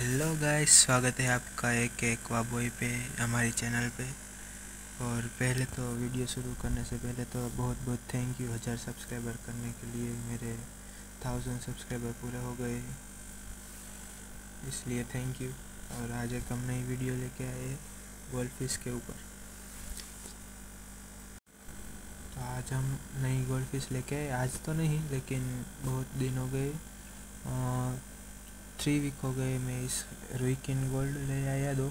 Hello guys स्वागत है आपका एक एक बॉय पे, हमारे चैनल पे। और पहले तो वीडियो शुरू करने से पहले तो बहुत बहुत थैंक यू हज़ार सब्सक्राइबर करने के लिए मेरे थाउज़ेंड सब्सक्राइबर पूरे हो गए। इसलिए थैंक यू और आज एक हम नई वीडियो लेके आए गोल्ड फ़िश के ऊपर। तो आज हम नई गोल्ड फ़िश लेके आए। आज तो नहीं, लेकिन बहुत दिन हो गए। थ्री वीक हो गए, मैं इस रुई किन गोल्ड ले आया दो,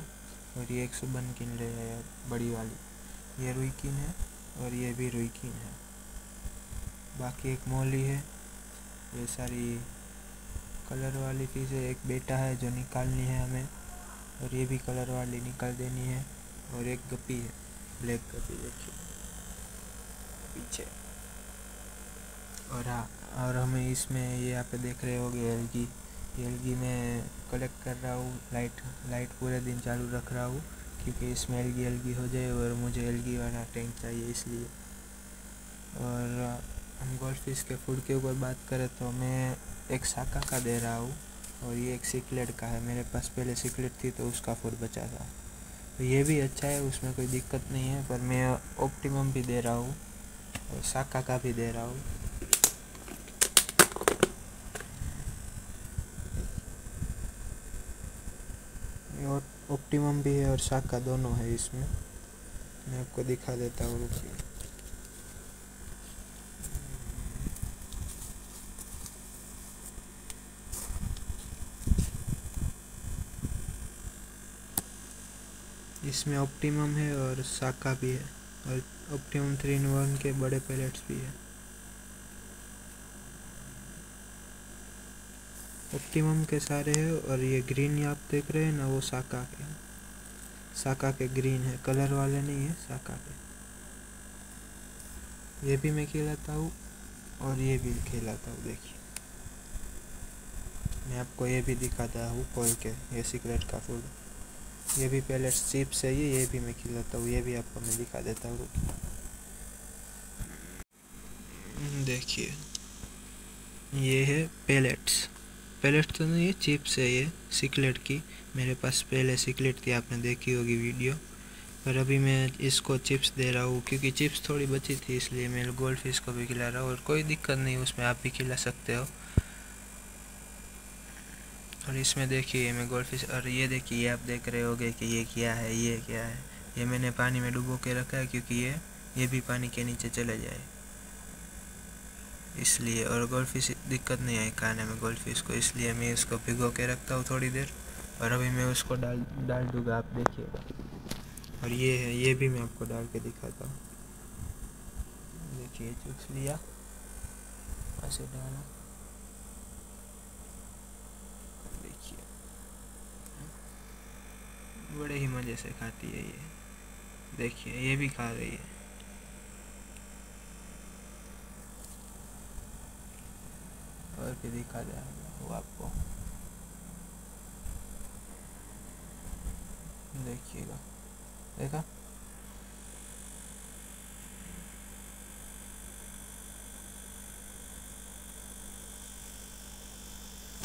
और ये एक सुबन किन ले आया बड़ी वाली। ये रुई किन है, और ये भी रुई किन है। बाकी एक मोली है, ये सारी कलर वाली चीज़ें, एक बेटा है जो निकालनी है हमें, और ये भी कलर वाली निकाल देनी है, और एक गप्पी है ब्लैक गप्पी देखिए। पीछे। और हाँ और हमें इसमें ये यहाँ पे देख रहे होगे एलगी एलगी में कलेक्ट कर रहा हूँ लाइट लाइट पूरे दिन चालू रख रहा हूँ, क्योंकि इसमें एलगी एलगी हो जाए और मुझे एलगी वाला टैंक चाहिए इसलिए। और, हम गोल्ड फ़िश के फ़ूड के ऊपर बात करें तो मैं एक शाखा का दे रहा हूँ, और ये एक सिकलेट का है। मेरे पास पहले सिकलेट थी तो उसका फ़ूड बचा था। तो ये भी अच्छा है, उसमें कोई दिक्कत नहीं है, पर मैं ऑप्टिमम भी दे रहा हूँ, और शाखा का भी दे रहा हूँ। और ऑप्टिमम भी है और शाखा दोनों है इसमें। मैं आपको दिखा देता हूँ रुकिए। इसमें ऑप्टिमम है और शाखा भी है और ऑप्टिमम थ्री इन वन के बड़े पैलेट्स भी है। ऑप्टिमम के सारे है और ये ग्रीन आप देख रहे हैं, ना वो साका के साका के ग्रीन है कलर वाले नहीं है साका के। ये भी मैं खिलाता हूँ और ये भी खिलाता हूँ, देखिए। मैं आपको ये भी दिखाता हूँ, खोल के, ये सिगरेट का फ़ूड ये भी पहले चिप्स है ये ये भी मैं खिलाता हूँ, ये भी आपको मैं दिखा देता हूँ। देखिए, ये है पेलेट्स पैलेट तो नहीं है चिप्स है ये सिकलेट की। मेरे पास पहले सिकलेट थी, आपने देखी होगी वीडियो। पर अभी मैं इसको चिप्स दे रहा हूँ, क्योंकि चिप्स थोड़ी बची थी, इसलिए मैं गोल्ड फ़िश को भी खिला रहा हूँ। और कोई दिक्कत नहीं, उसमें आप भी खिला सकते हो। और इसमें देखिए मैं गोल्ड फ़िश, और ये देखिए, आप देख रहे होगे कि ये क्या है, ये क्या है। ये मैंने पानी में डुबो के रखा है, क्योंकि ये ये भी पानी के नीचे चले जाए। इसलिए और गोल्ड फ़िश दिक्कत नहीं आई खाने में गोल्ड फ़िश को इसलिए मैं इसको भिगो के रखता हूँ थोड़ी देर, और अभी मैं उसको डाल डाल दूँगा, आप देखिएगा। और ये है, ये भी मैं आपको डाल के दिखाता हूँ। देखिए चुप्स लिया। ऐसे डाला। देखिए। बड़े ही मज़े से खाती है ये। देखिए, ये भी खा रही है। भी दिखा जाएगा वो आपको। देखिएगा। देखा?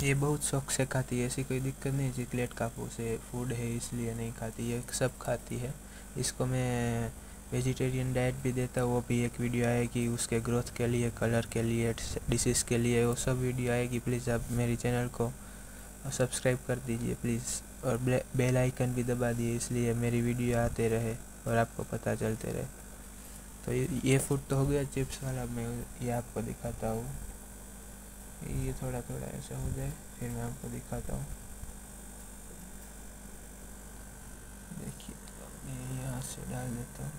ये बहुत शौक से खाती है, ऐसी कोई दिक्कत नहीं चिकलेट का फ़ूड है, इसलिए नहीं खाती, ये सब खाती है। इसको मैं वेजिटेरियन डाइट भी देता है, वो भी एक वीडियो आएगी उसके ग्रोथ के लिए कलर के लिए डिसीज़ के लिए, वो सब वीडियो आएगी प्लीज़ आप मेरी चैनल को सब्सक्राइब कर दीजिए प्लीज़ और बेल आइकन भी दबा दिए, इसलिए मेरी वीडियो आते रहे और आपको पता चलते रहे। तो ये फ़ूड तो हो गया चिप्स वाला मैं ये आपको दिखाता हूँ। ये थोड़ा थोड़ा ऐसा हो जाए, फिर मैं आपको दिखाता हूँ। देखिए यहाँ से डाल देता हूँ।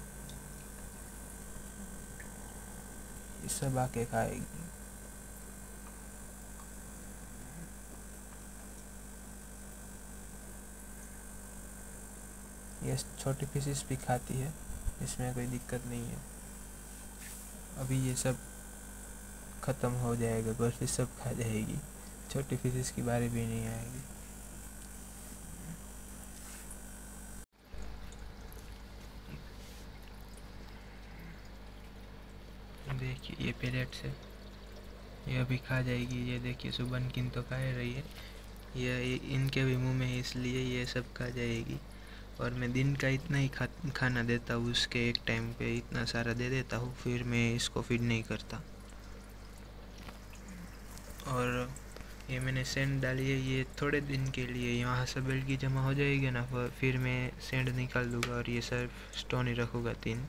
सब आके खाएगी। ये छोटी पीसेस भी खाती है, इसमें कोई दिक्कत नहीं है। अभी ये सब ख़त्म हो जाएगा बर्फ़ी सब खा जाएगी। छोटी फिशेस की बारी भी नहीं आएगी देखिए ये पेलेट्स है ये अभी खा जाएगी, ये देखिए सुबह किन तो खा रही है। ये इनके भी मुँह में इसलिए ये सब खा जाएगी। और मैं दिन का इतना ही खा, खाना देता हूँ, उसके एक टाइम पे इतना सारा दे देता हूँ, फिर मैं इसको फ़ीड नहीं करता। और ये मैंने सेंड डाली है, ये थोड़े दिन के लिए यहाँ सब एलगी जमा हो जाएगी ना, फिर मैं सेंड निकाल दूँगा और ये सिर्फ़ स्टोन ही रखूँगा तीन।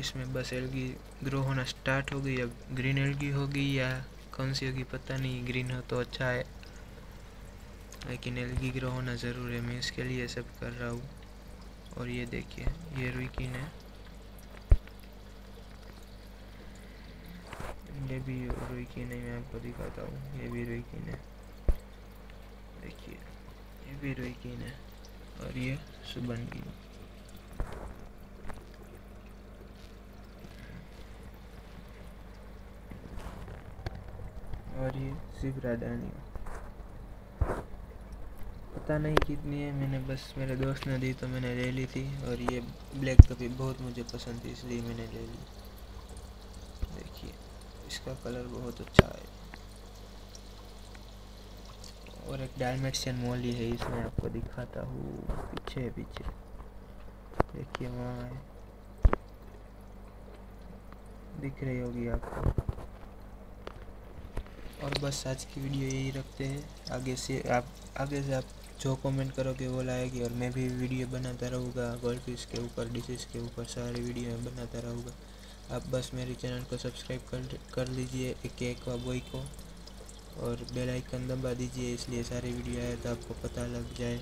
इसमें बस एलगी ग्रो होना स्टार्ट हो गई, अब ग्रीन एलगी होगी या कौन सी होगी पता नहीं, ग्रीन हो तो अच्छा है। लेकिन एलगी ग्रो होना ज़रूर है, मैं इसके लिए सब कर रहा हूँ। और ये देखिए, ये रुइकिन है। ये भी रुइकिन है, मैं आपको दिखाता हूँ, ये भी रुइकिन है। देखिए, ये भी रुइकिन है। और ये सुबन की और ये शिवरा डानी पता नहीं कितनी है, मैंने बस मेरे दोस्त ने दी तो मैंने ले ली थी और ये ब्लैक कभी बहुत मुझे पसंद थी, इसलिए मैंने ले ली। देखिए, इसका कलर बहुत अच्छा है। और एक डायमेट्सियन मोली है इसमें आपको दिखाता हूँ, पीछे पीछे। देखिए, वहाँ है। दिख रही होगी आपको। और बस आज की वीडियो यही रखते हैं। आगे से आप, आगे से आप जो कमेंट करोगे वो लाएगी और मैं भी वीडियो बनाता रहूँगा गोल्ड फ़िश के ऊपर डिशेज के ऊपर, सारी वीडियो मैं बनाता रहूँगा। आप बस मेरे चैनल को सब्सक्राइब कर कर लीजिए, एक एक बॉय को, और बेल आइकन दबा दीजिए, इसलिए सारी वीडियो आए तो आपको पता लग जाए।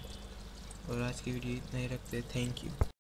और आज की वीडियो इतना ही रखते थैंक यू